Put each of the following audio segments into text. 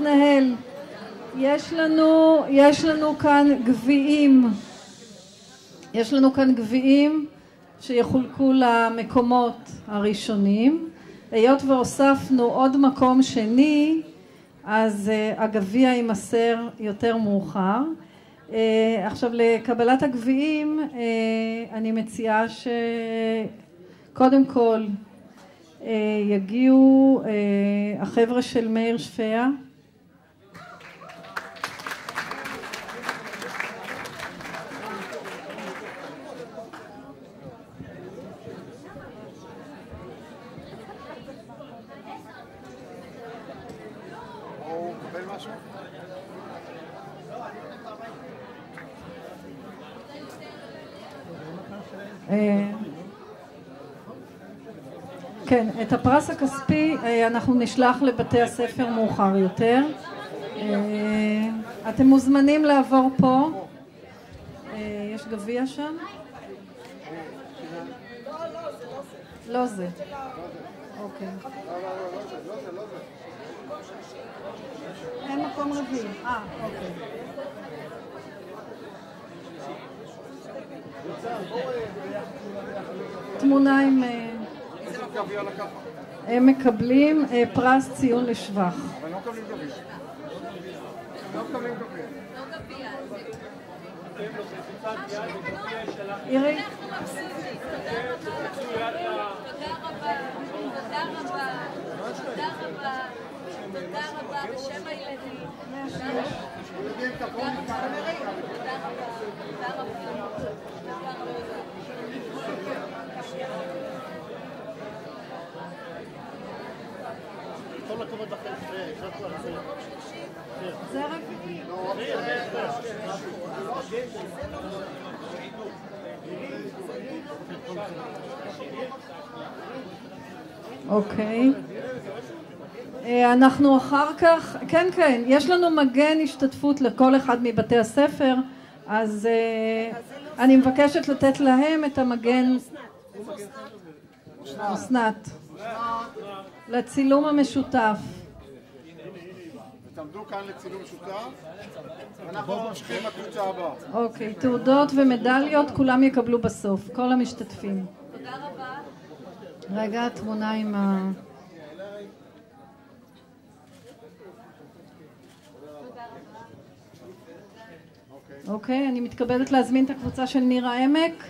להתנהל. יש לנו, יש לנו כאן גביעים. יש לנו כאן גביעים שיחולקו למקומות הראשונים. היות והוספנו עוד מקום שני, אז uh, הגביע יימסר יותר מאוחר. Uh, עכשיו לקבלת הגביעים uh, אני מציעה שקודם כל uh, יגיעו uh, החבר'ה של מאיר שפיה כן, את הפרס הכספי אה, אנחנו נשלח לבתי הספר מאוחר יותר. אה, אתם מוזמנים לעבור פה. יש גביע שם? לא זה. אוקיי. אין מקום רביעי. אה, אוקיי. תמונה עם... אה, הם מקבלים אה, פרס ציון לשבח. אבל לא מקבלים גביע. לא מקבלים גביע. אירי? תודה רבה. תודה רבה. תודה רבה. תודה רבה בשם הילדים. תודה רבה. תודה רבה. כל הכבוד לכם, זה. הרביעי. אוקיי. אנחנו אחר כך, כן כן, יש לנו מגן השתתפות לכל אחד מבתי הספר, אז אני מבקשת לתת להם את המגן. אסנת לצילום המשותף. תעמדו כאן לצילום משותף ואנחנו ממשיכים לקבוצה הבאה. אוקיי, תעודות ומדליות כולם יקבלו בסוף, כל המשתתפים. תודה רבה. רגע, תמונה עם ה... אוקיי, אני מתכבדת להזמין את הקבוצה של נירה עמק,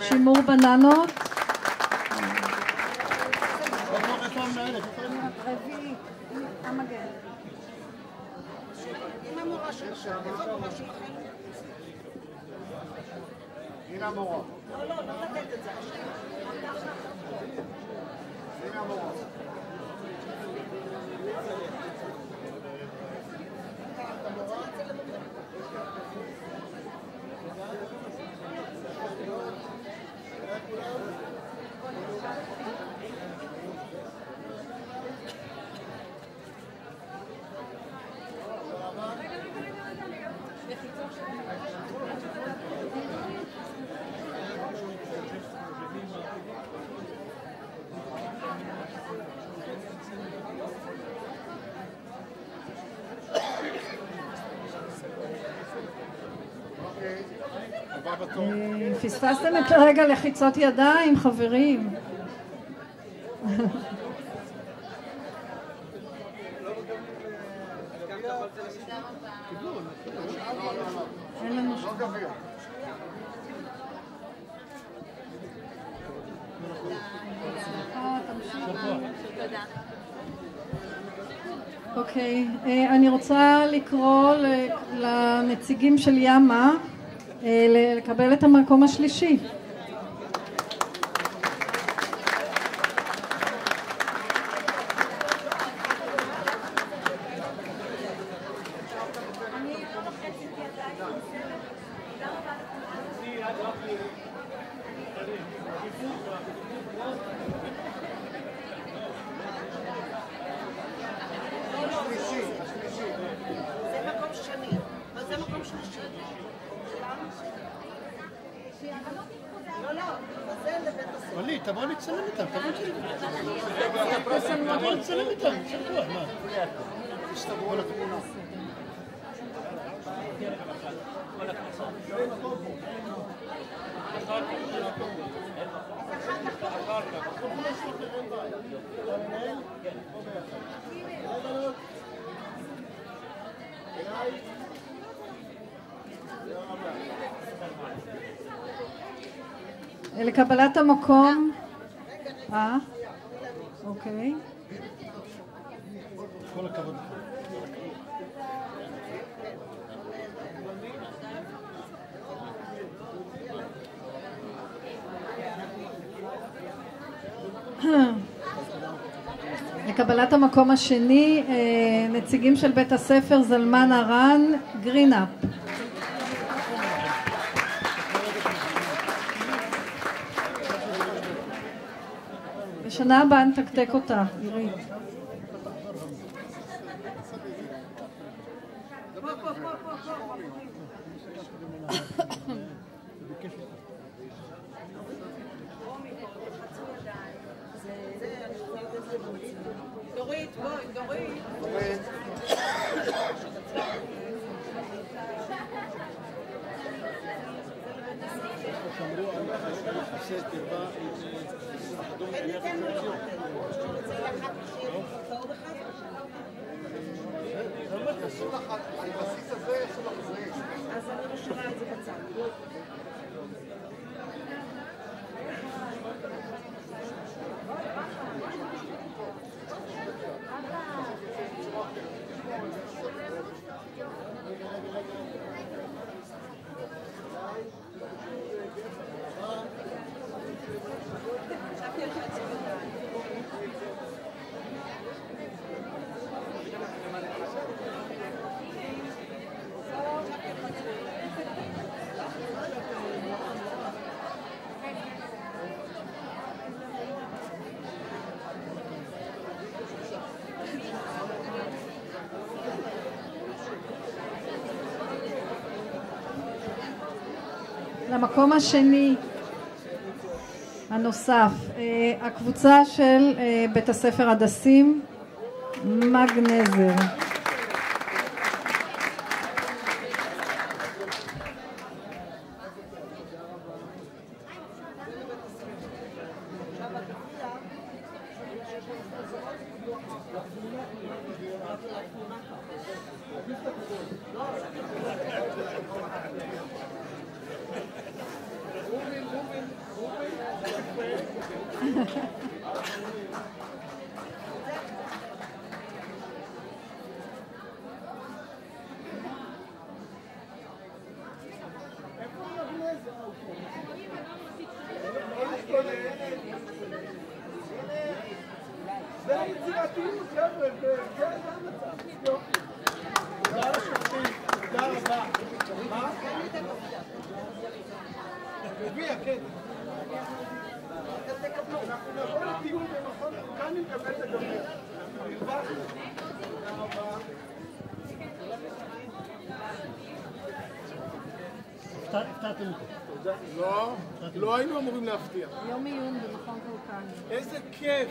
שימור בננות. הנה המורה. לא, לא, לא לתת את זה. הנה. פספסתם את רגע לחיצות ידיים, חברים. אוקיי, אה, אני רוצה לקרוא לנציגים של ימה לקבל את המקום השלישי. לא, לא, وليد تبغى لي تسلم انت تبغى تسلم انت شفتوه ما ايش تبغوا لك Thank you. לקבלת המקום, אה? אוקיי. כל הכבוד. לקבלת המקום השני, אה, נציגים של בית הספר זלמן ארן, גרינאפ. בשנה הבאה נתקתק אותה, עירית. על יחסי למקום השני הנוסף, אה, הקבוצה של אה, בית הספר הדסים, מגנזר. זה היצירתיות, חבר'ה, זה זה המצב. יופי. תודה לשופטים, גביע, כן. אנחנו נבוא לטיול במכון וולקני לקבל את הגביע. הרווחנו. תודה רבה. הפתעתם אותו. תודה. לא, לא היינו אמורים להפתיע. יום עיון במכון וולקני. איזה כיף.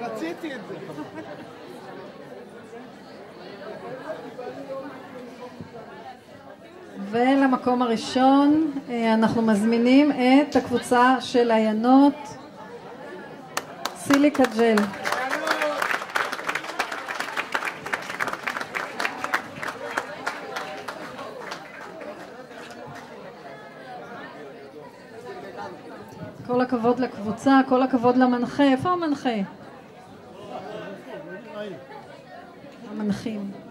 רציתי את זה. ולמקום הראשון אה, אנחנו מזמינים את הקבוצה של עיינות סיליקה ג'ל. כל הכבוד לקבוצה, כל הכבוד למנחה. איפה המנחה? המנחים.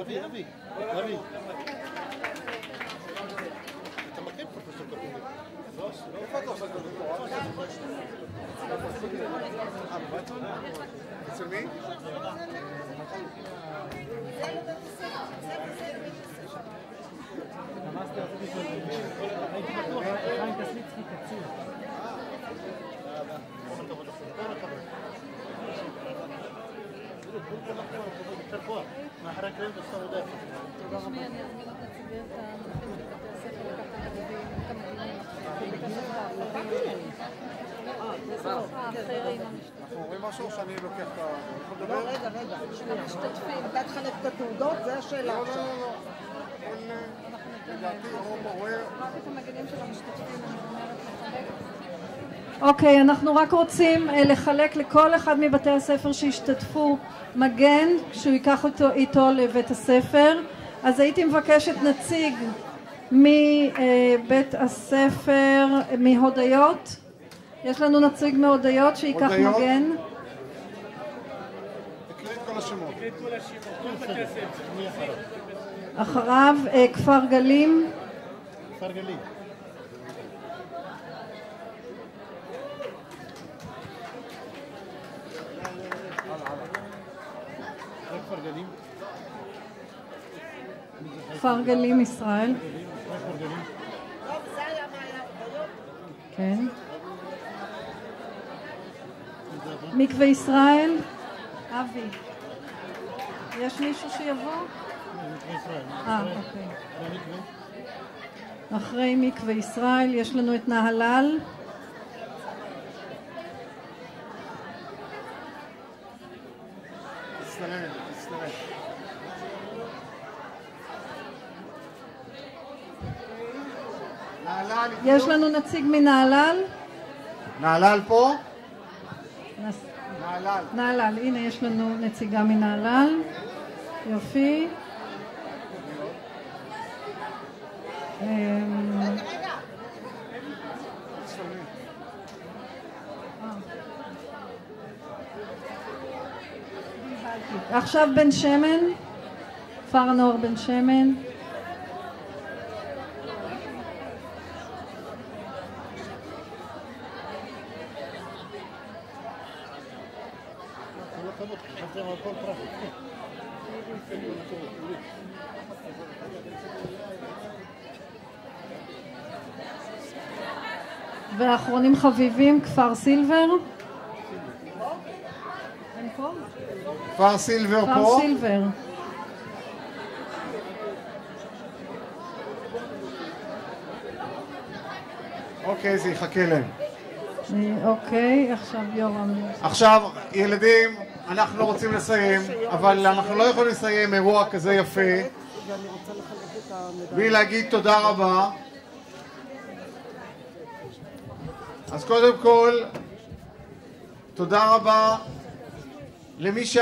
אבי, אבי, אבי. אתה מכיר פרופסור? לא, אצל מי? מאחורי הקלעים אתה סתם יודע. תשמעי, אני אזמין האחרים, אנחנו אומרים משהו שאני לוקח את ה... לא? רגע, רגע. המשתתפים. אתה תחלק את התעודות? זה השאלה לא, לא, עכשיו. לא, לא. כל, אה, לדעתי או מורה... רק את המגינים של המשתתפים. אוקיי, אנחנו רק רוצים אה, לחלק לכל אחד מבתי הספר שהשתתפו מגן, שהוא ייקח אותו איתו לבית הספר. אז הייתי מבקשת נציג מבית הספר, מהודיות. יש לנו נציג מהודיות שייקח הודיות? מגן. אחריו אה, כפר גלים, כפר גלים. כפר גלים ישראל. כן. מקווה ישראל, אבי. יש מישהו שיבוא? אה, אוקיי. אחרי מקווה ישראל יש לנו את נהלל. תצטלם, תצטלם. נהלל, יש לנו נציג מנהלל. נהלל פה? נס- נהלל. נהלל, הנה יש לנו נציגה מנהלל. יופי. אמ, תצטלמי. עכשיו בן שמן, כפר הנוער בן שמן. זה לא כמות, חשבתם על כל פרט. ואחרונים חביבים, כפר סילבר. כפר סילבר כפר פה? סילבר. אוקיי, זה יחכה להם. אה, אוקיי, עכשיו יורם. עכשיו, ילדים, אנחנו רוצים לסיים, אבל אנחנו לא יכולים לסיים אירוע כזה יפה. בלי להגיד תודה רבה. אז קודם כל, תודה רבה למי ש...